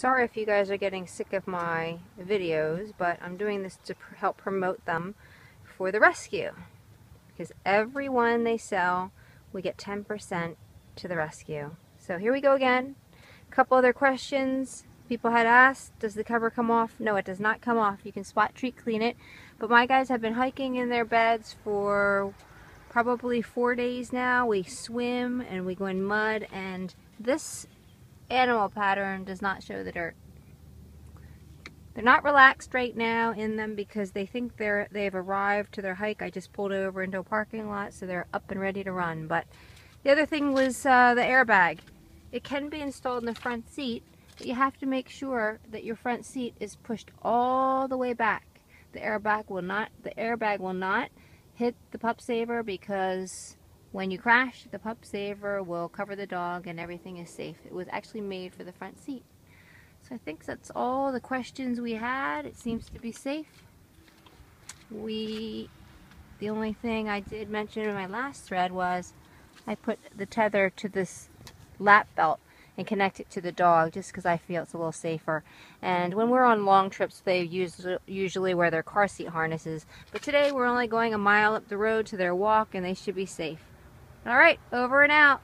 Sorry if you guys are getting sick of my videos, but I'm doing this to pr help promote them for the rescue. Because every one they sell, we get 10% to the rescue. So here we go again. A couple other questions people had asked. Does the cover come off? No, it does not come off. You can spot treat clean it. But my guys have been hiking in their beds for probably four days now. We swim and we go in mud and this animal pattern does not show the dirt. They're not relaxed right now in them because they think they're they've arrived to their hike. I just pulled over into a parking lot so they're up and ready to run. But the other thing was uh, the airbag. It can be installed in the front seat, but you have to make sure that your front seat is pushed all the way back. The airbag will not the airbag will not hit the Pupsaver because when you crash, the Pupsaver will cover the dog and everything is safe. It was actually made for the front seat. So I think that's all the questions we had. It seems to be safe. We, the only thing I did mention in my last thread was I put the tether to this lap belt and connect it to the dog just because I feel it's a little safer. And when we're on long trips, they use, usually wear their car seat harnesses. But today we're only going a mile up the road to their walk and they should be safe. All right, over and out.